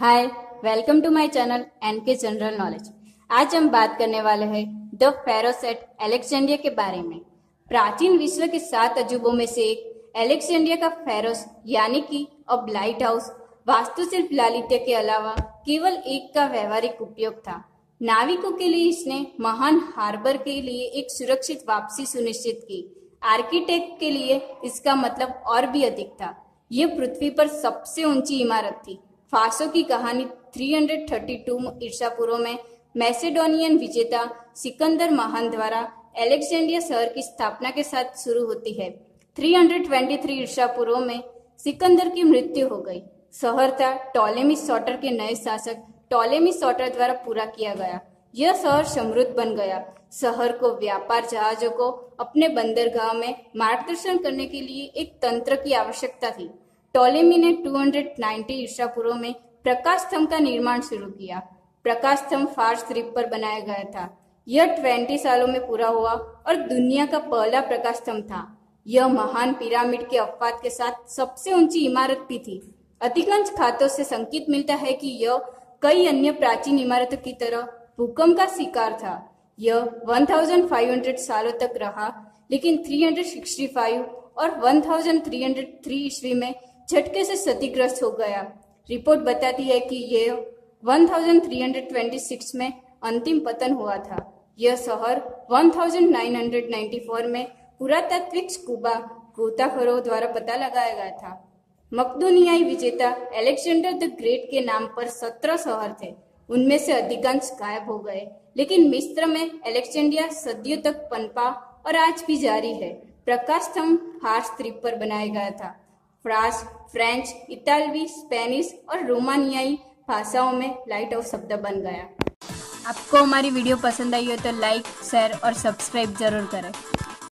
Hi welcome to my channel N K general knowledge आज हम बात करने वाले हैं द फेरोसेट एलेक्जेंड्रिया के बारे में। प्राचीन विश्व के सात अजूबों में से एक एलेक्जेंड्रिया का फेरोस यानी कि अब लाइट हाउस वास्तुशिल्प लालित्य के अलावा केवल एक का व्यवहारिक उपयोग था। नाविकों के लिए इसने महान हार्बर के लिए एक सुरक्षित वापसी सुनिश्चित की। आर्किटेक्ट के लिए इसका मतलब और भी अधिक था। यह पृथ्वी पर सबसे ऊँची इमारत थी। फासो की कहानी 332 ईर्षा पूर्व में मैसेडोनियन विजेता सिकंदर महान द्वारा एलेक्जेंड्रिया शहर की स्थापना के साथ शुरू होती है। 323 ईर्षा पूर्व में सिकंदर की मृत्यु हो गई। शहर था टॉलेमी सॉटर के नए शासक टॉलेमी सॉटर द्वारा पूरा किया गया। यह शहर समृद्ध बन गया। शहर को व्यापार जहाजों को अपने बंदरगाह में मार्गदर्शन करने के लिए एक तंत्र की आवश्यकता थी। टोलेमी ने 290 ईसा पूर्व में प्रकाश स्तंभ का निर्माण शुरू किया। प्रकाश स्तंभ फार्स द्वीप पर बनाया गया था। यह 20 सालों में पूरा हुआ और दुनिया का पहला प्रकाश स्तंभ था। यह महान पिरामिड के अपवाद के साथ सबसे ऊँची इमारत भी थी। अधिकांश खातों से संकेत मिलता है कि यह कई अन्य प्राचीन इमारतों की तरह भूकंप का शिकार था। यह 1500 सालों तक रहा, लेकिन 365 और 1303 ईस्वी में झटके से क्षतिग्रस्त हो गया। रिपोर्ट बताती है कि ये 1326 में अंतिम पतन हुआ था। यह शहर 1994 में पुरातात्विक स्कूबा गोताखोरों द्वारा पता लगाया गया था। मकदूनियाई विजेता अलेक्जेंडर द ग्रेट के नाम पर सत्रह शहर थे। उनमें से अधिकांश गायब हो गए। लेकिन मिस्र में अलेक्जेंडिया सदियों तक पनपा और आज भी जारी है। प्रकाश स्तंभ हार्स द्वीप पर बनाया गया था। फ्रांस, फ्रेंच इतालवी स्पेनिश और रोमानियाई भाषाओं में लाइट ऑफ़ शब्द बन गया। आपको हमारी वीडियो पसंद आई हो तो लाइक शेयर और सब्सक्राइब ज़रूर करें।